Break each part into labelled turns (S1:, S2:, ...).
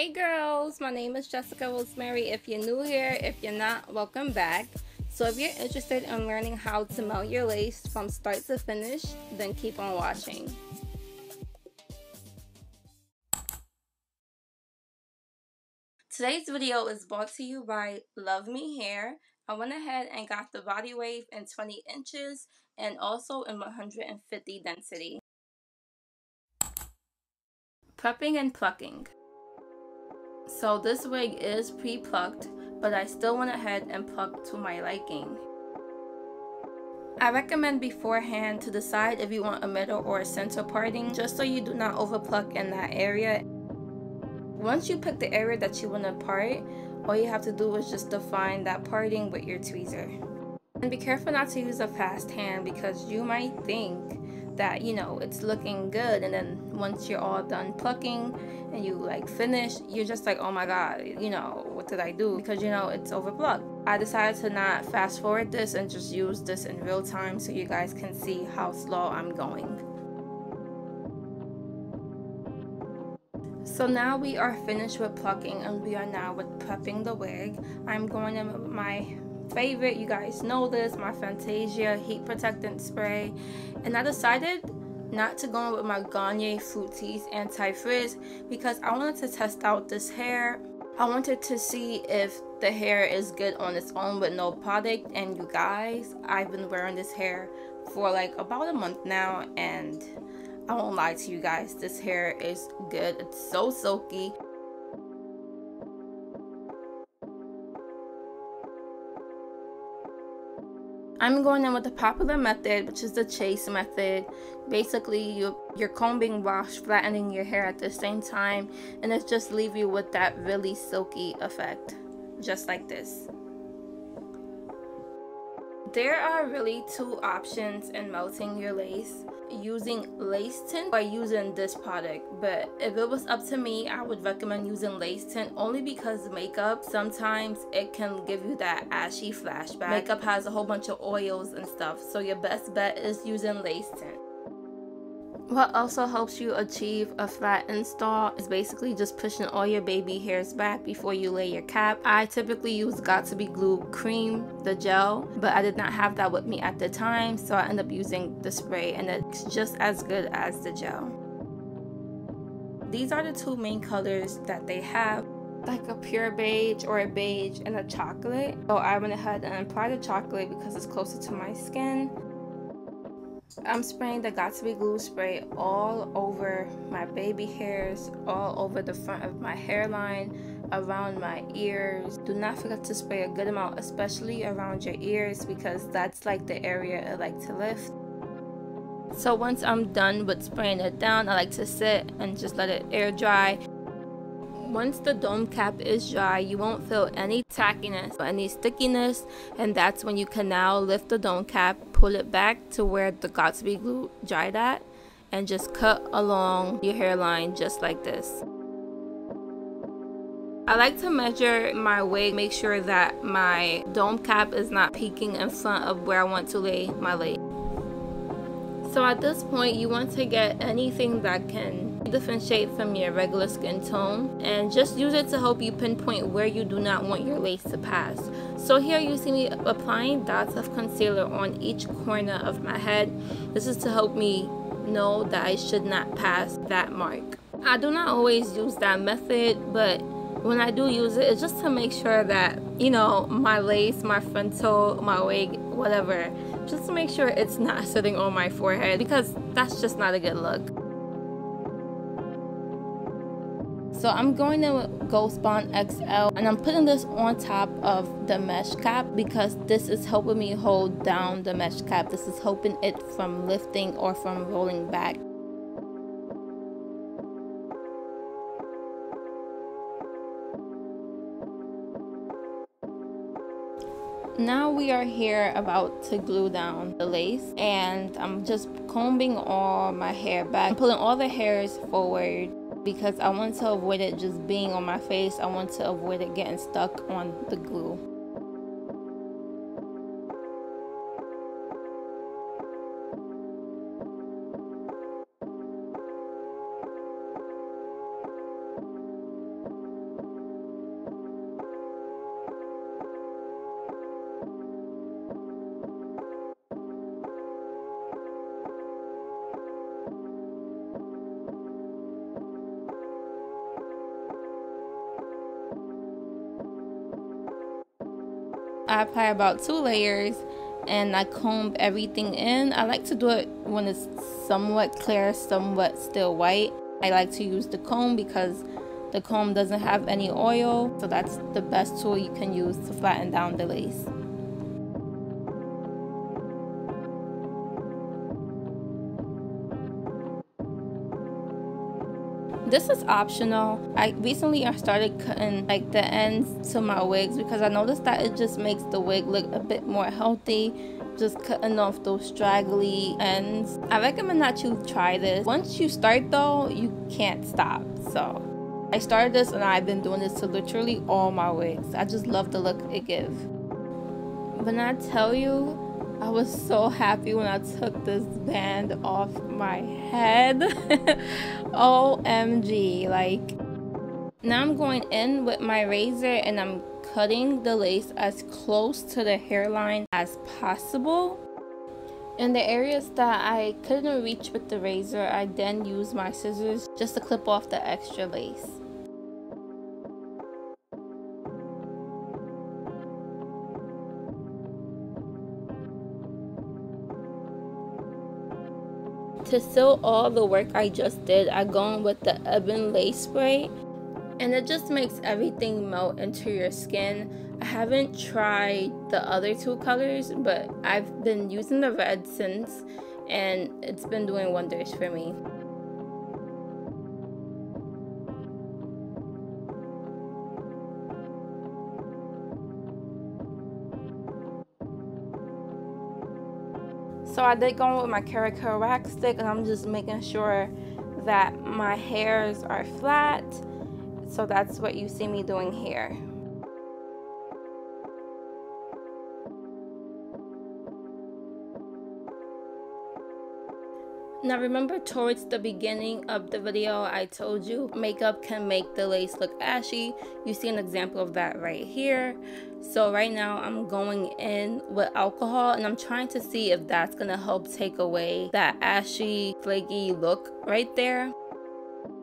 S1: Hey girls, my name is Jessica Rosemary. If you're new here, if you're not, welcome back. So if you're interested in learning how to melt your lace from start to finish, then keep on watching. Today's video is brought to you by Luvme Hair. I went ahead and got the body wave in 20 inches and also in 150 density. Prepping and plucking. So this wig is pre-plucked, but I still went ahead and plucked to my liking. I recommend beforehand to decide if you want a middle or a center parting, just so you do not overpluck in that area. Once you pick the area that you want to part, all you have to do is just define that parting with your tweezer. And be careful not to use a fast hand because you might think that you know it's looking good and then once you're all done plucking and you like finish you're just like oh my god you know what did i do? Because you know it's overplucked i decided to not fast forward this and just use this in real time so you guys can see how slow i'm going. So now we are finished with plucking and we are now with prepping the wig. I'm going in with my favorite. You guys know this, my Fantasia heat protectant spray. And I decided not to go in with my Garnier Fructis Anti-Frizz because I wanted to test out this hair. I wanted to see if the hair is good on its own with no product. And you guys, I've been wearing this hair for like about a month now and I won't lie to you guys, this hair is good. It's so silky. I'm going in with the popular method, which is the chase method. Basically, you, you're combing, wash, flattening your hair at the same time, and it just leave you with that really silky effect, just like this. There are really two options in melting your lace using lace tint or using this product. But if it was up to me I would recommend using lace tint only because makeup sometimes it can give you that ashy flashback. Makeup has a whole bunch of oils and stuff so your best bet is using lace tint what also helps you achieve a flat install is basically just pushing all your baby hairs back before you lay your cap. I typically use Got2b Glue Cream, the gel, but I did not have that with me at the time, so I ended up using the spray and it's just as good as the gel. These are the two main colors that they have like a pure beige or a beige and a chocolate. So I went ahead and applied the chocolate because it's closer to my skin. I'm spraying the Got2b glue spray all over my baby hairs, all over the front of my hairline, around my ears. Do not forget to spray a good amount, especially around your ears because that's like the area I like to lift. So once I'm done with spraying it down, I like to sit and just let it air dry. Once the dome cap is dry, you won't feel any tackiness or any stickiness and that's when you can now lift the dome cap, pull it back to where the Got2b glue dried at and just cut along your hairline just like this. I like to measure my wig, make sure that my dome cap is not peeking in front of where I want to lay my lace. So at this point, you want to get anything that can differentiate from your regular skin tone and just use it to help you pinpoint where you do not want your lace to pass. So here you see me applying dots of concealer on each corner of my head. This is to help me know that I should not pass that mark. I do not always use that method, but when I do use it, it's just to make sure that, you know, my lace, my frontal, my wig, whatever, just to make sure it's not sitting on my forehead because that's just not a good look. So I'm going in with Ghost Bond XL and I'm putting this on top of the mesh cap because this is helping me hold down the mesh cap. This is helping it from lifting or from rolling back. now we are here about to glue down the lace and I'm just combing all my hair back pulling all the hairs forward because I want to avoid it just being on my face. I want to avoid it getting stuck on the glue. I apply about two layers and I comb everything in. I like to do it when it's somewhat clear, somewhat still white. I like to use the comb because the comb doesn't have any oil, so that's the best tool you can use to flatten down the lace. This is optional. I recently I started cutting like the ends to my wigs because I noticed that it just makes the wig look a bit more healthy just cutting off those straggly ends. I recommend that you try this. Once you start though, you can't stop. So I started this and I've been doing this to literally all my wigs. I just love the look it gives. When I tell you, I was so happy when I took this band off my head. OMG. Like, now I'm going in with my razor and I'm cutting the lace as close to the hairline as possible. In the areas that I couldn't reach with the razor, I then use my scissors just to clip off the extra lace. To seal all the work I just did, I go in with the Ebin Lace Spray and it just makes everything melt into your skin. I haven't tried the other two colors, but I've been using the red since and it's been doing wonders for me. So I did go with my KeraCare wax stick and I'm just making sure that my hairs are flat. So that's what you see me doing here. Now remember towards the beginning of the video I told you makeup can make the lace look ashy. You see an example of that right here. So right now I'm going in with alcohol and I'm trying to see if that's going to help take away that ashy flaky look right there.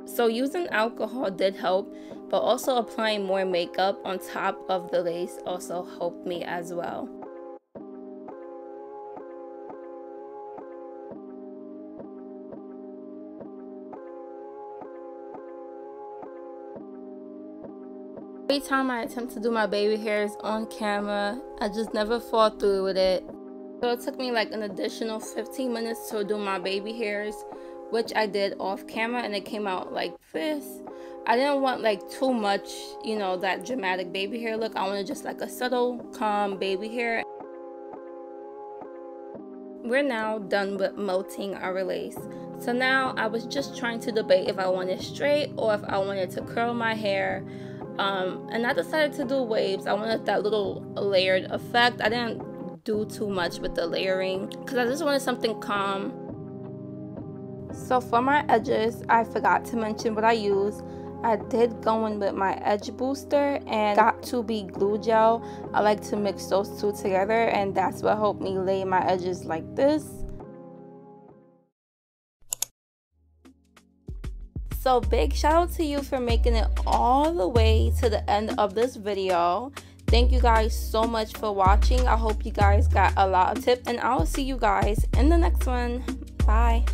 S1: So using alcohol did help but also applying more makeup on top of the lace also helped me as well. Every time I attempt to do my baby hairs on camera, I just never fall through with it. So it took me like an additional 15 minutes to do my baby hairs, which I did off camera and it came out like this. I didn't want like too much, you know, that dramatic baby hair look. I wanted just like a subtle, calm baby hair. We're now done with melting our lace. So now I was just trying to debate if I wanted straight or if I wanted to curl my hair um, and I decided to do waves. I wanted that little layered effect. I didn't do too much with the layering because I just wanted something calm. So for my edges, I forgot to mention what I used. I did go in with my edge booster and got2b glue gel. I like to mix those two together and that's what helped me lay my edges like this. So big shout out to you for making it all the way to the end of this video. Thank you guys so much for watching. I hope you guys got a lot of tips and I will see you guys in the next one. Bye.